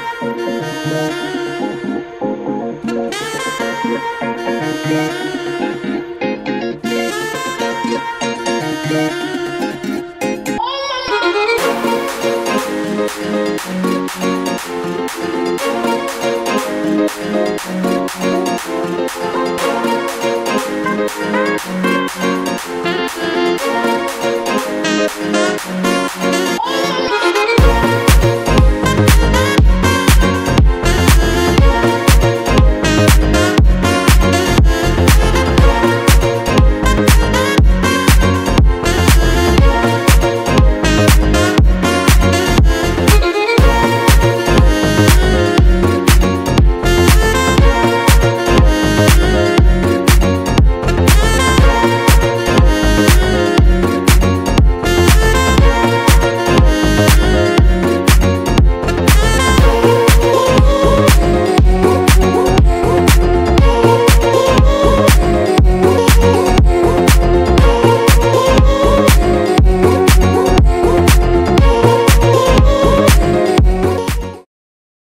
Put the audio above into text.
Thank